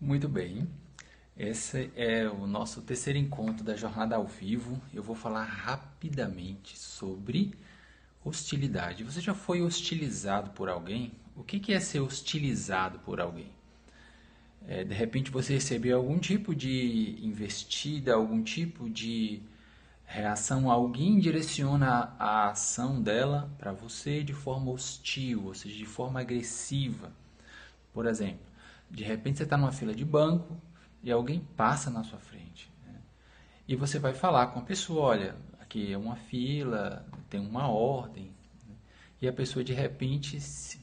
Muito bem. Esse é o nosso terceiro encontro da jornada ao vivo. Eu vou falar rapidamente sobre hostilidade. Você já foi hostilizado por alguém? O que é ser hostilizado por alguém? É, de repente você recebeu algum tipo de investida, algum tipo de reação, alguém direciona a ação dela para você de forma hostil, ou seja, de forma agressiva. Por exemplo, de repente você está numa fila de banco e alguém passa na sua frente. Né? E você vai falar com a pessoa, olha, aqui é uma fila, tem uma ordem. Né? E a pessoa de repente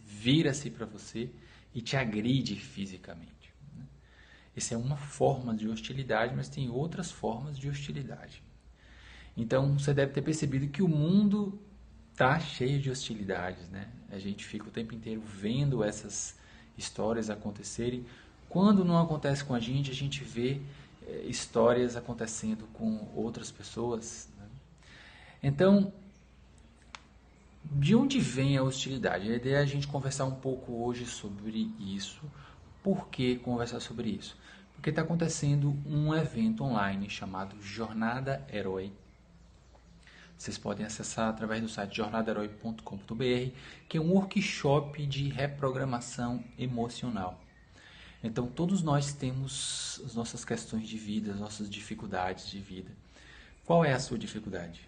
vira-se para você e te agride fisicamente. Né? Essa é uma forma de hostilidade, mas tem outras formas de hostilidade. Então você deve ter percebido que o mundo está cheio de hostilidades, né? A gente fica o tempo inteiro vendo essas histórias acontecerem. Quando não acontece com a gente, a gente vê é, histórias acontecendo com outras pessoas. Né? Então, de onde vem a hostilidade? A ideia é a gente conversar um pouco hoje sobre isso. Por que conversar sobre isso? Porque está acontecendo um evento online chamado Jornada Herói vocês podem acessar através do site jornadaherói.com.br, que é um workshop de reprogramação emocional. Então, todos nós temos as nossas questões de vida, as nossas dificuldades de vida. Qual é a sua dificuldade?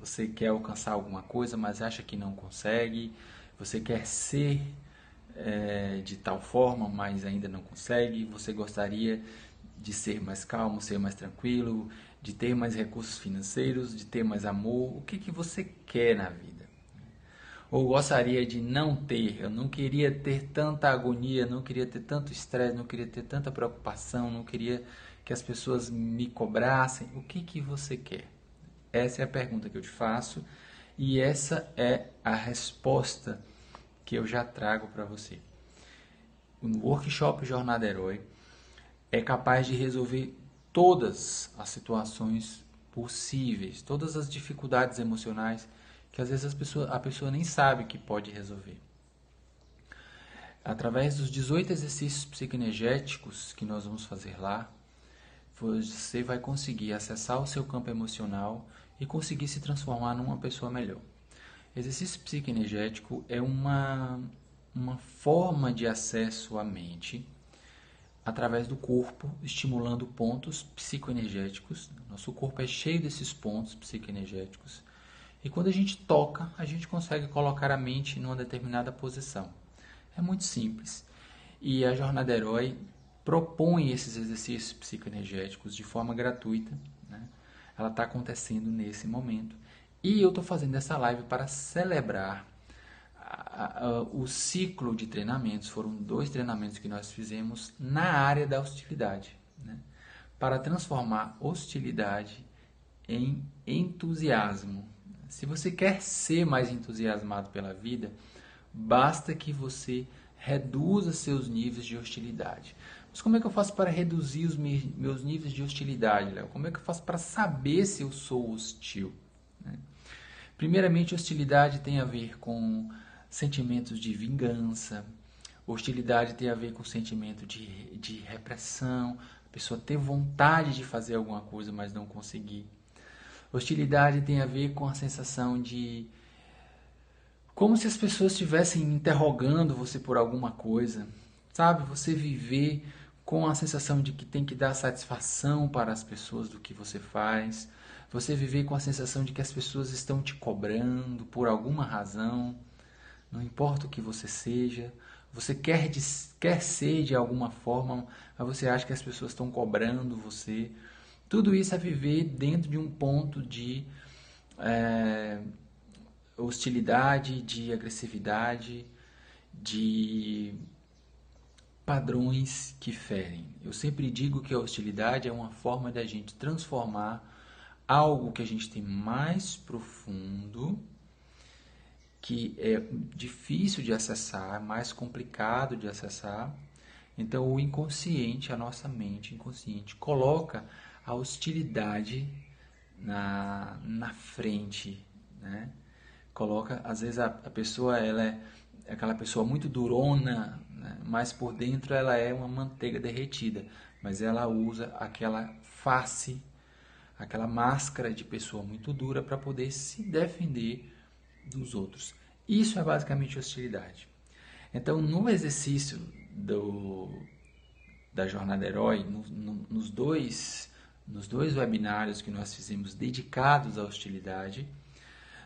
Você quer alcançar alguma coisa, mas acha que não consegue. Você quer ser é, de tal forma, mas ainda não consegue. Você gostaria de ser mais calmo, ser mais tranquilo, de ter mais recursos financeiros, de ter mais amor, o que, que você quer na vida? Ou gostaria de não ter, eu não queria ter tanta agonia, não queria ter tanto estresse, não queria ter tanta preocupação, não queria que as pessoas me cobrassem. O que, que você quer? Essa é a pergunta que eu te faço e essa é a resposta que eu já trago para você. O workshop Jornada Herói é capaz de resolver todas as situações possíveis, todas as dificuldades emocionais que às vezes as pessoas, a pessoa nem sabe que pode resolver. Através dos 18 exercícios psicoenergéticos que nós vamos fazer lá, você vai conseguir acessar o seu campo emocional e conseguir se transformar numa pessoa melhor. Exercício psicoenergético é uma, uma forma de acesso à mente através do corpo, estimulando pontos psicoenergéticos. Nosso corpo é cheio desses pontos psicoenergéticos. E quando a gente toca, a gente consegue colocar a mente numa determinada posição. É muito simples. E a Jornada Herói propõe esses exercícios psicoenergéticos de forma gratuita. Né? Ela está acontecendo nesse momento. E eu estou fazendo essa live para celebrar o ciclo de treinamentos foram dois treinamentos que nós fizemos na área da hostilidade, né? para transformar hostilidade em entusiasmo. Se você quer ser mais entusiasmado pela vida, basta que você reduza seus níveis de hostilidade. Mas como é que eu faço para reduzir os meus níveis de hostilidade, Léo? Como é que eu faço para saber se eu sou hostil? Né? Primeiramente, hostilidade tem a ver com sentimentos de vingança. Hostilidade tem a ver com sentimento de, de repressão, a pessoa ter vontade de fazer alguma coisa, mas não conseguir. Hostilidade tem a ver com a sensação de. Como se as pessoas estivessem interrogando você por alguma coisa. Sabe? Você viver com a sensação de que tem que dar satisfação para as pessoas do que você faz. Você viver com a sensação de que as pessoas estão te cobrando por alguma razão não importa o que você seja, você quer, quer ser de alguma forma, mas você acha que as pessoas estão cobrando você. Tudo isso é viver dentro de um ponto de é, hostilidade, de agressividade, de padrões que ferem. Eu sempre digo que a hostilidade é uma forma da gente transformar algo que a gente tem mais profundo que é difícil de acessar, mais complicado de acessar. Então, o inconsciente, a nossa mente inconsciente, coloca a hostilidade na, na frente, né? Coloca, às vezes a, a pessoa ela é aquela pessoa muito durona, né? mas por dentro ela é uma manteiga derretida, mas ela usa aquela face, aquela máscara de pessoa muito dura para poder se defender dos outros. Isso é basicamente hostilidade. Então, no exercício do, da jornada herói, no, no, nos, dois, nos dois webinários que nós fizemos dedicados à hostilidade,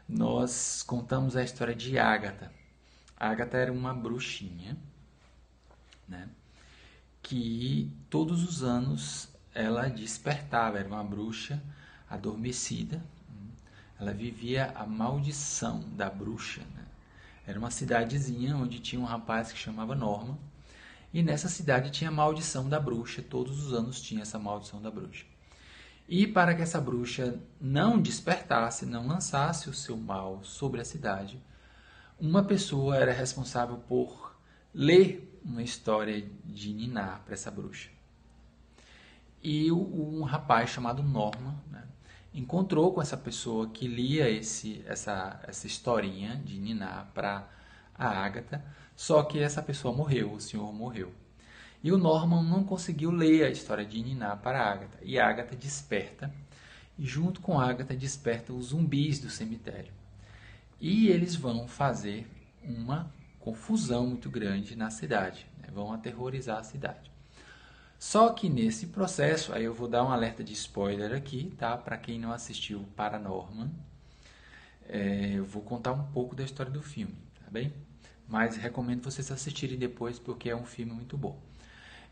nós contamos a história de Ágata. Ágata era uma bruxinha, né? que todos os anos ela despertava, era uma bruxa adormecida. Ela vivia a maldição da bruxa. Né? Era uma cidadezinha onde tinha um rapaz que chamava Norma. E nessa cidade tinha a maldição da bruxa. Todos os anos tinha essa maldição da bruxa. E para que essa bruxa não despertasse, não lançasse o seu mal sobre a cidade, uma pessoa era responsável por ler uma história de Niná para essa bruxa. E um rapaz chamado Norma né, encontrou com essa pessoa que lia esse, essa, essa historinha de Niná para a Ágata, só que essa pessoa morreu, o senhor morreu. E o Norman não conseguiu ler a história de Niná para a Agatha. E a Agatha desperta, e junto com a Agatha desperta os zumbis do cemitério. E eles vão fazer uma confusão muito grande na cidade, né? vão aterrorizar a cidade. Só que nesse processo, aí eu vou dar um alerta de spoiler aqui, tá? Para quem não assistiu Paranorman, é, eu vou contar um pouco da história do filme, tá bem? Mas recomendo vocês assistirem depois porque é um filme muito bom.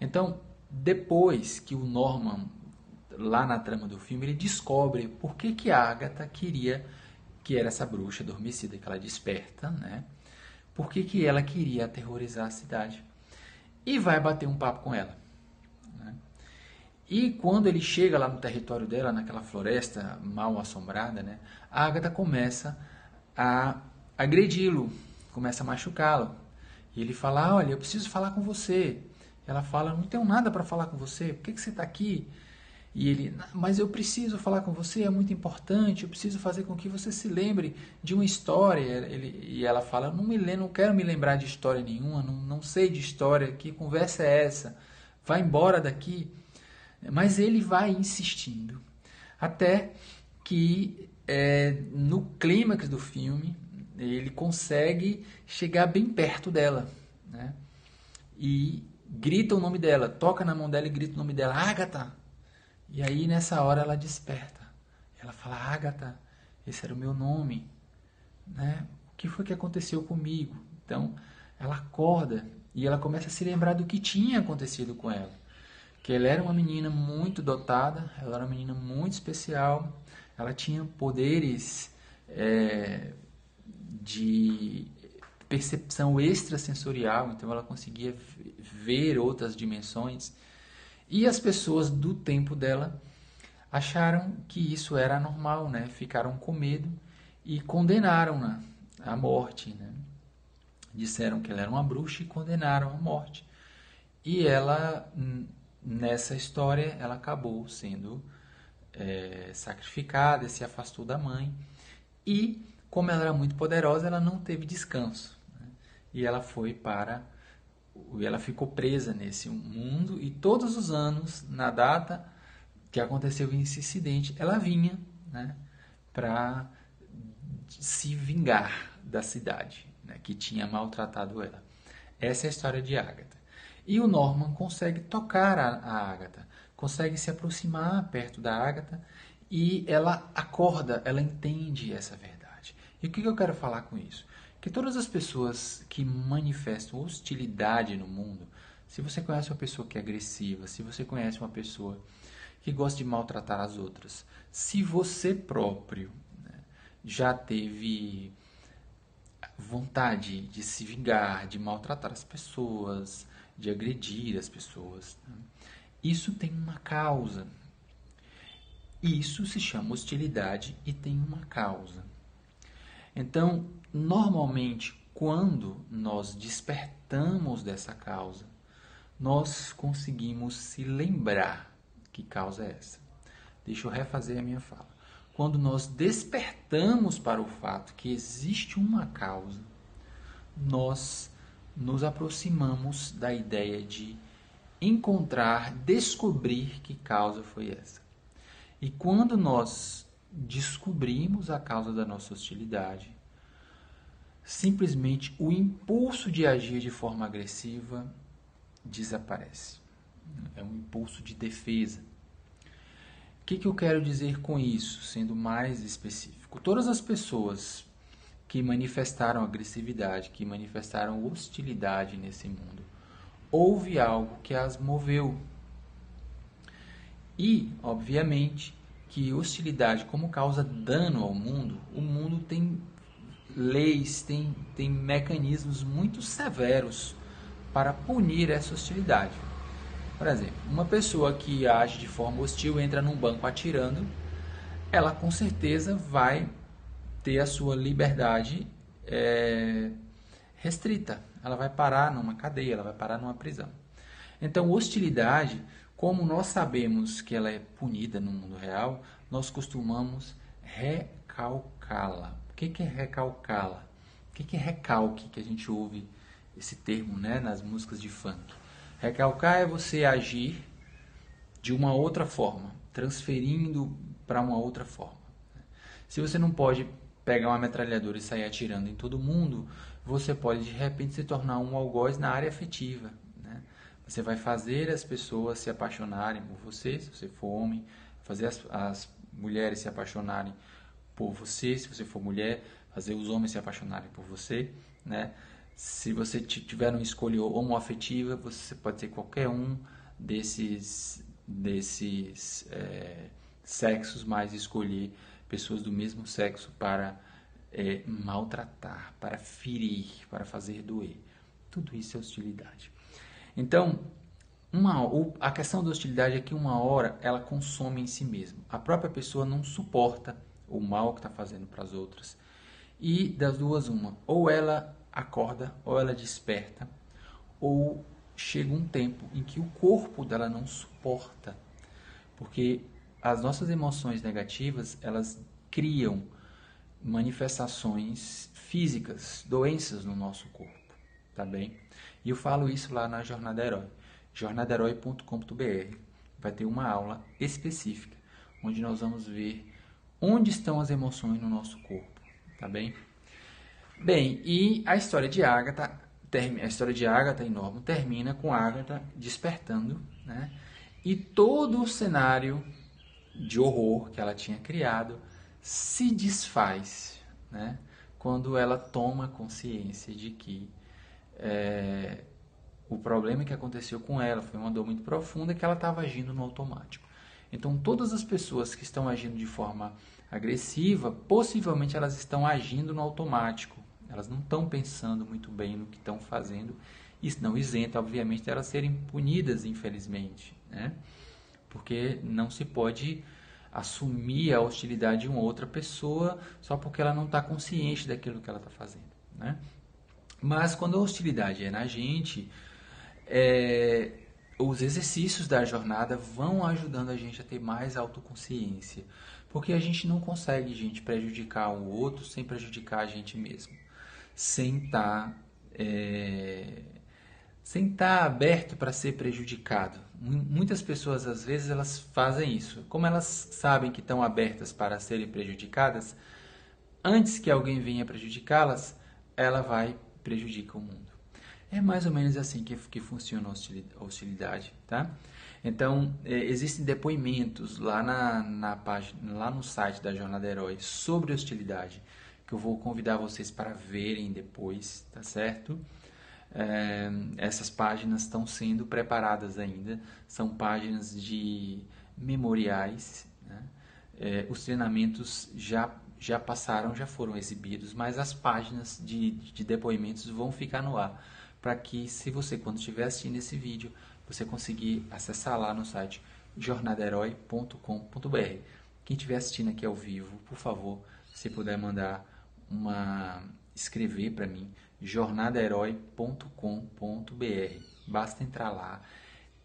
Então, depois que o Norman, lá na trama do filme, ele descobre por que, que a Agatha queria, que era essa bruxa adormecida que ela desperta, né? Por que, que ela queria aterrorizar a cidade. E vai bater um papo com ela. E quando ele chega lá no território dela, naquela floresta mal assombrada, né? A Agatha começa a agredi-lo, começa a machucá-lo. E ele fala: Olha, eu preciso falar com você. Ela fala: Não tenho nada para falar com você, por que, que você está aqui? E ele: Mas eu preciso falar com você, é muito importante, eu preciso fazer com que você se lembre de uma história. Ele, e ela fala: Não me não quero me lembrar de história nenhuma, não, não sei de história, que conversa é essa? Vai embora daqui. Mas ele vai insistindo, até que é, no clímax do filme ele consegue chegar bem perto dela. Né? E grita o nome dela, toca na mão dela e grita o nome dela, Ágata. E aí nessa hora ela desperta. Ela fala, Ágata, esse era o meu nome. Né? O que foi que aconteceu comigo? Então ela acorda e ela começa a se lembrar do que tinha acontecido com ela. Que ela era uma menina muito dotada, ela era uma menina muito especial, ela tinha poderes é, de percepção extrasensorial, então ela conseguia ver outras dimensões. E as pessoas do tempo dela acharam que isso era normal, né? Ficaram com medo e condenaram-na à morte, né? Disseram que ela era uma bruxa e condenaram à morte. E ela, nessa história, ela acabou sendo é, sacrificada, se afastou da mãe. E, como ela era muito poderosa, ela não teve descanso e ela foi para e ela ficou presa nesse mundo. E todos os anos na data que aconteceu esse incidente ela vinha né, para se vingar da cidade né, que tinha maltratado ela. Essa é a história de Agatha e o Norman consegue tocar a, a Agatha consegue se aproximar perto da Agatha e ela acorda ela entende essa verdade. E o que eu quero falar com isso? Que todas as pessoas que manifestam hostilidade no mundo, se você conhece uma pessoa que é agressiva, se você conhece uma pessoa que gosta de maltratar as outras, se você próprio né, já teve vontade de se vingar, de maltratar as pessoas, de agredir as pessoas, né, isso tem uma causa. Isso se chama hostilidade e tem uma causa. Então, normalmente, quando nós despertamos dessa causa, nós conseguimos se lembrar que causa é essa. Deixa eu refazer a minha fala. Quando nós despertamos para o fato que existe uma causa, nós nos aproximamos da ideia de encontrar, descobrir que causa foi essa. E quando nós descobrimos a causa da nossa hostilidade, simplesmente o impulso de agir de forma agressiva desaparece. É um impulso de defesa. O que, que eu quero dizer com isso, sendo mais específico? Todas as pessoas que manifestaram agressividade, que manifestaram hostilidade nesse mundo, houve algo que as moveu. E, obviamente, que hostilidade, como causa dano ao mundo, o mundo tem leis, tem, tem mecanismos muito severos para punir essa hostilidade. Por exemplo, uma pessoa que age de forma hostil entra num banco atirando, ela com certeza vai ter a sua liberdade é, restrita. Ela vai parar numa cadeia, ela vai parar numa prisão. Então, hostilidade, como nós sabemos que ela é punida no mundo real, nós costumamos recalcá-la. O que é recalcá-la? O que é recalque que a gente ouve esse termo né, nas músicas de funk? Recalcar é você agir de uma outra forma, transferindo para uma outra forma. Se você não pode pegar uma metralhadora e sair atirando em todo mundo, você pode de repente se tornar um algoz na área afetiva. Né? Você vai fazer as pessoas se apaixonarem por você, se você for homem, fazer as, as mulheres se apaixonarem por você, se você for mulher, fazer os homens se apaixonarem por você, né? Se você tiver uma escolha homoafetiva, você pode ser qualquer um desses, desses é, sexos, mas escolher pessoas do mesmo sexo para é, maltratar, para ferir, para fazer doer. Tudo isso é hostilidade. Então, uma, a questão da hostilidade é que uma hora ela consome em si mesma. A própria pessoa não suporta o mal que está fazendo para as outras. E das duas, uma. Ou ela acorda, ou ela desperta, ou chega um tempo em que o corpo dela não suporta. Porque as nossas emoções negativas, elas criam manifestações físicas, doenças no nosso corpo, tá bem? E eu falo isso lá na Jornada Herói, jornadaherói.com.br. Vai ter uma aula específica onde nós vamos ver onde estão as emoções no nosso corpo, tá bem? Bem, e a história de Agatha, a história de Agatha e Norman termina com Agatha despertando, né? E todo o cenário de horror que ela tinha criado se desfaz, né? Quando ela toma consciência de que é, o problema que aconteceu com ela foi uma dor muito profunda que ela estava agindo no automático. Então, todas as pessoas que estão agindo de forma agressiva, possivelmente elas estão agindo no automático, elas não estão pensando muito bem no que estão fazendo. Isso não isenta, obviamente, elas serem punidas, infelizmente. Né? Porque não se pode assumir a hostilidade de uma outra pessoa só porque ela não está consciente daquilo que ela está fazendo. Né? Mas quando a hostilidade é na gente, é, os exercícios da jornada vão ajudando a gente a ter mais autoconsciência. Porque a gente não consegue, gente, prejudicar o outro sem prejudicar a gente mesmo sem estar tá, é, sem estar aberto para ser prejudicado. Muitas pessoas às vezes elas fazem isso. Como elas sabem que estão abertas para serem prejudicadas, antes que alguém venha prejudicá-las, ela vai prejudicar o mundo. É mais ou menos assim que, que funciona a hostilidade, tá? Então, é, existem depoimentos lá, na, na página, lá no site da Jornada Herói sobre hostilidade que eu vou convidar vocês para verem depois, tá certo? É, essas páginas estão sendo preparadas ainda, são páginas de memoriais. Né? É, os treinamentos já, já passaram, já foram exibidos, mas as páginas de, de depoimentos vão ficar no ar, para que, se você, quando estiver assistindo esse vídeo, você conseguir acessar lá no site jornadaherói.com.br. Quem estiver assistindo aqui ao vivo, por favor, se puder mandar uma escrever para mim jornadaherói.com.br. Basta entrar lá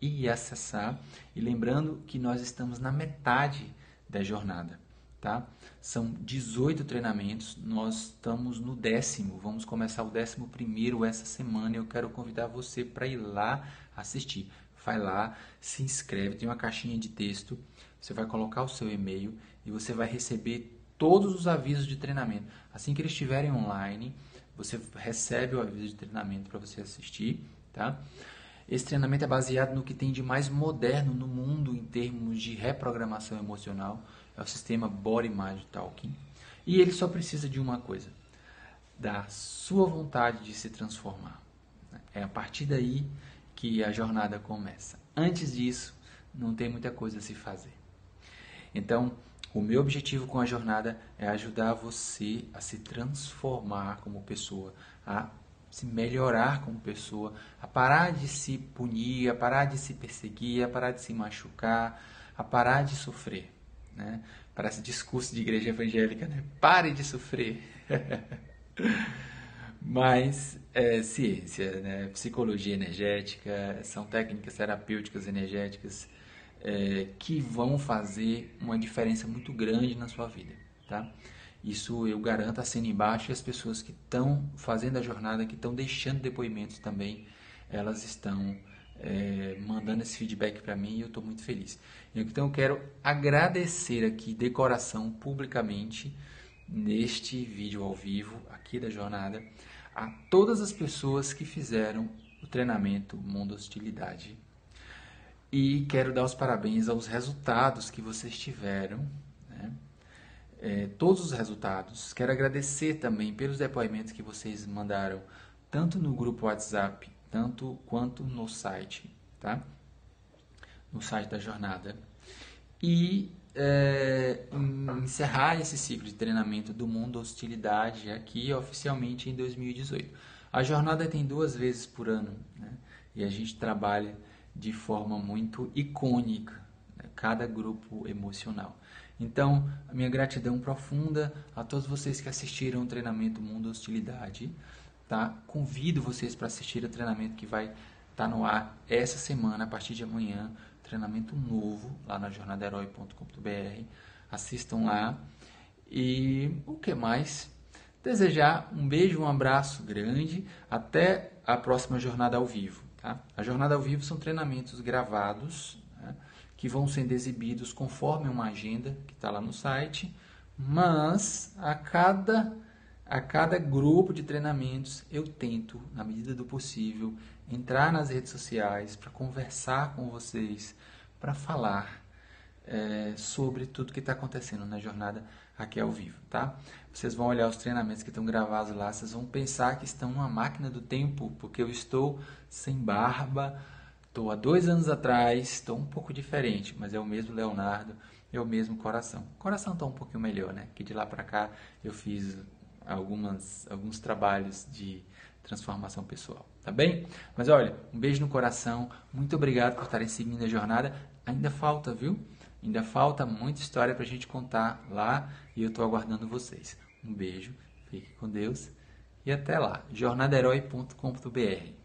e acessar. E lembrando que nós estamos na metade da jornada, tá? São 18 treinamentos, nós estamos no décimo, vamos começar o décimo primeiro essa semana. Eu quero convidar você para ir lá assistir. Vai lá, se inscreve, tem uma caixinha de texto, você vai colocar o seu e-mail e você vai receber todos os avisos de treinamento. Assim que eles estiverem online, você recebe o aviso de treinamento para você assistir, tá? Esse treinamento é baseado no que tem de mais moderno no mundo em termos de reprogramação emocional, é o sistema Body Mind Talking. E ele só precisa de uma coisa: da sua vontade de se transformar. É a partir daí que a jornada começa. Antes disso, não tem muita coisa a se fazer. Então, o meu objetivo com a jornada é ajudar você a se transformar como pessoa, a se melhorar como pessoa, a parar de se punir, a parar de se perseguir, a parar de se machucar, a parar de sofrer. Né? Parece discurso de igreja evangélica, né? Pare de sofrer. Mas é ciência, né? psicologia energética, são técnicas terapêuticas energéticas é, que vão fazer uma diferença muito grande na sua vida, tá? Isso eu garanto assina embaixo e as pessoas que estão fazendo a jornada, que estão deixando depoimentos também, elas estão é, mandando esse feedback para mim e eu estou muito feliz. Então eu quero agradecer aqui de coração, publicamente, neste vídeo ao vivo, aqui da jornada, a todas as pessoas que fizeram o treinamento Mundo Hostilidade e quero dar os parabéns aos resultados que vocês tiveram, né? é, todos os resultados. Quero agradecer também pelos depoimentos que vocês mandaram, tanto no grupo WhatsApp, tanto quanto no site, tá? No site da jornada. E é, encerrar esse ciclo de treinamento do mundo hostilidade aqui oficialmente em 2018. A jornada tem duas vezes por ano, né? E a gente trabalha de forma muito icônica, né? cada grupo emocional. Então, minha gratidão profunda a todos vocês que assistiram o treinamento Mundo Hostilidade. Tá? Convido vocês para assistir o treinamento que vai estar tá no ar essa semana, a partir de amanhã. Treinamento novo lá na jornadaherói.com.br. Assistam lá. E o que mais? Desejar um beijo, um abraço grande. Até a próxima jornada ao vivo. Tá? A jornada ao vivo são treinamentos gravados né, que vão sendo exibidos conforme uma agenda que está lá no site, mas a cada, a cada grupo de treinamentos eu tento, na medida do possível, entrar nas redes sociais para conversar com vocês, para falar é, sobre tudo que está acontecendo na jornada aqui ao vivo, tá? Vocês vão olhar os treinamentos que estão gravados lá, vocês vão pensar que estão numa máquina do tempo, porque eu estou sem barba, estou há dois anos atrás, estou um pouco diferente, mas é o mesmo Leonardo, é o mesmo coração. O coração está um pouquinho melhor, né? Que de lá para cá eu fiz algumas, alguns trabalhos de transformação pessoal, tá bem? Mas olha, um beijo no coração, muito obrigado por estarem seguindo a jornada. Ainda falta, viu? Ainda falta muita história para a gente contar lá e eu estou aguardando vocês. Um beijo, fique com Deus e até lá. jornadaherói.com.br